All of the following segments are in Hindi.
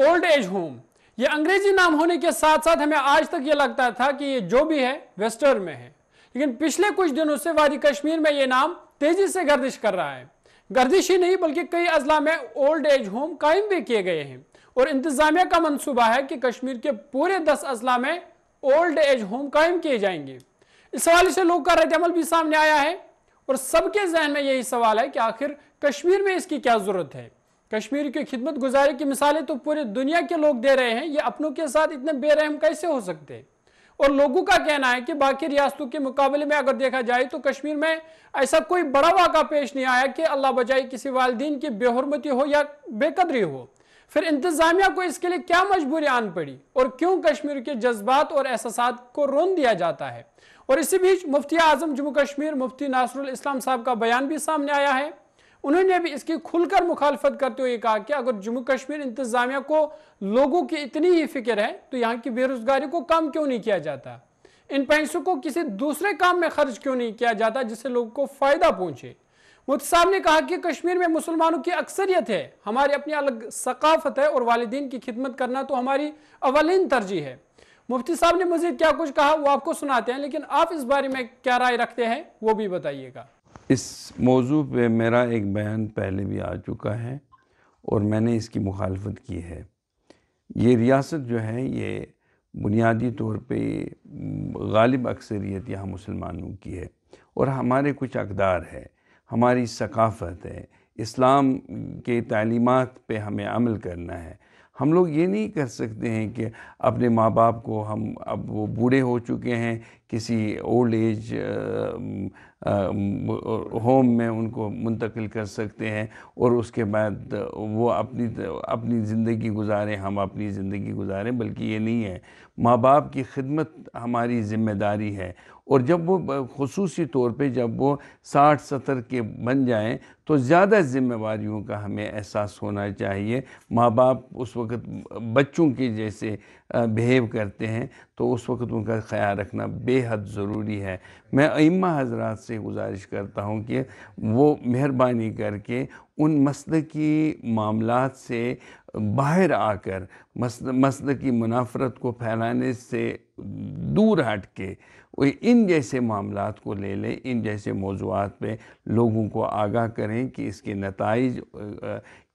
Old age home. ये अंग्रेज़ी नाम होने के साथ साथ हमें आज तक ये लगता था कि ये जो भी है, वेस्टर्न में है। लेकिन पिछले कुछ दिनों से वादी कश्मीर में ये नाम तेज़ी से गर्दिश कर रहा है। गर्दिश ही नहीं, बल्कि कई अजला में ओल्ड एज होम कायम भी किए गए हैं। और इंतजामिया का मंसूबा है कि कश्मीर के पूरे दस अजला में ओल्ड एज होम कायम किए जाएँगे। इस हवाले से लोग का रद्दमल भी सामने आया है, और सबके जहन में यही सवाल है कि आखिर कश्मीर में इसकी क्या ज़रूरत है? कश्मीर की खिदमत गुजारी की मिसालें तो पूरी दुनिया के लोग दे रहे हैं। ये अपनों के साथ इतने बेरहम कैसे हो सकते हैं? और लोगों का कहना है कि बाकी रियासतों के मुकाबले में अगर देखा जाए तो कश्मीर में ऐसा कोई बड़ा वाक़ा पेश नहीं आया कि अल्लाह बजाए किसी वालदीन की बेहरमती हो या बेकदरी हो। फिर इंतजामिया को इसके लिए क्या मजबूरी आन पड़ी? और क्यों कश्मीर के जज्बात और एहसास को रोन दिया जाता है? और इसी बीच मुफ्ती आज़म जम्मू कश्मीर मुफ्ती नासरुल इस्लाम साहब का बयान भी सामने आया है। उन्होंने भी इसकी खुलकर मुखालफत करते हुए कहा कि अगर जम्मू कश्मीर इंतजामिया को लोगों की इतनी ही फ़िक्र है तो यहाँ की बेरोजगारी को कम क्यों नहीं किया जाता? इन पैसों को किसी दूसरे काम में खर्च क्यों नहीं किया जाता जिससे लोगों को फ़ायदा पहुँचे? मुफ्ती साहब ने कहा कि कश्मीर में मुसलमानों की अक्सरियत है। हमारी अपनी अलग सकाफत है और वालदेन की खिदमत करना तो हमारी अवलिन तरजीह है। मुफ्ती साहब ने मजीद क्या कुछ कहा वो आपको सुनाते हैं, लेकिन आप इस बारे में क्या राय रखते हैं वो भी बताइएगा। इस मौजू पे मेरा एक बयान पहले भी आ चुका है और मैंने इसकी मुखालफत की है। ये रियासत जो है, ये बुनियादी तौर पे गालिब अक्सरियत यहाँ मुसलमानों की है और हमारे कुछ अकदार है, हमारी सकाफ़त है, इस्लाम के तालीमत पे हमें अमल करना है। हम लोग ये नहीं कर सकते हैं कि अपने माँ बाप को हम अब वो बूढ़े हो चुके हैं किसी ओल्ड एज होम में उनको मुंतकिल कर सकते हैं और उसके बाद वो अपनी अपनी ज़िंदगी गुजारें, हम अपनी ज़िंदगी गुजारें, बल्कि ये नहीं है। माँ बाप की खिदमत हमारी ज़िम्मेदारी है और जब वो, खसूसी तौर पे जब वो साठ, सत्तर के बन जाएँ तो ज़्यादा ज़िम्मेवारियों का हमें एहसास होना चाहिए। माँ बाप उस वक़्त बच्चों के जैसे बिहेव करते हैं तो उस वक्त उनका ख्याल रखना बेहद ज़रूरी है। मैं अइम्मा हजरात से गुजारिश करता हूँ कि वो मेहरबानी करके उन मसल की मामला से बाहर आकर मसल की मुनाफरत को फैलाने से दूर हट के इन जैसे मामला को ले लें, इन जैसे मौजूद पे लोगों को आगाह करें कि इसके नतज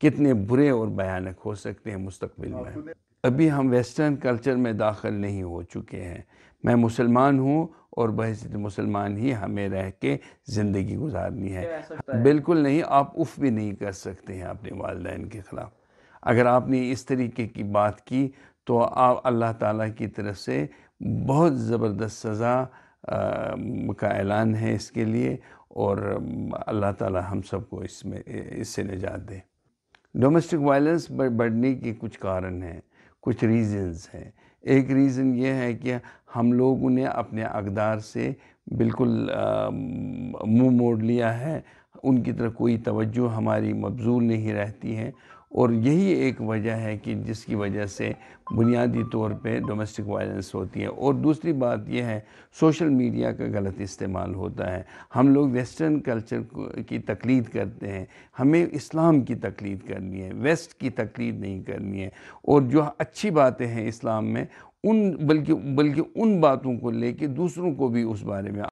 कितने बुरे और भयानक हो सकते हैं मुस्तबिल में। अभी हम वेस्टर्न कल्चर में दाखिल नहीं हो चुके हैं। मैं मुसलमान हूँ और बहसीत मुसलमान ही हमें रह के ज़िंदगी गुजारनी है। बिल्कुल नहीं आप उफ भी नहीं कर सकते हैं अपने वालदेन के ख़िलाफ़। अगर आपने इस तरीके की बात की तो आप अल्लाह ताला की तरफ़ से बहुत ज़बरदस्त सज़ा का ऐलान है इसके लिए और अल्लाह ताला हम सबको इसमें इससे निजात दे। डोमेस्टिक वायलेंस बढ़ने के कुछ कारण हैं। कुछ रीज़न्स हैं। एक रीज़न ये है कि हम लोगों ने अपने अकदार से बिल्कुल मुँह मोड़ लिया है। उनकी तरफ़ कोई तवज्जो हमारी मबजूल नहीं रहती है। और यही एक वजह है कि जिसकी वजह से बुनियादी तौर पे डोमेस्टिक वायलेंस होती है। और दूसरी बात यह है सोशल मीडिया का गलत इस्तेमाल होता है। हम लोग वेस्टर्न कल्चर की तकलीद करते हैं। हमें इस्लाम की तकलीद करनी है वेस्ट की तकलीद नहीं करनी है। और जो अच्छी बातें हैं इस्लाम में, उन, बल्कि बल्कि उन बातों को लेके दूसरों को भी उस बारे में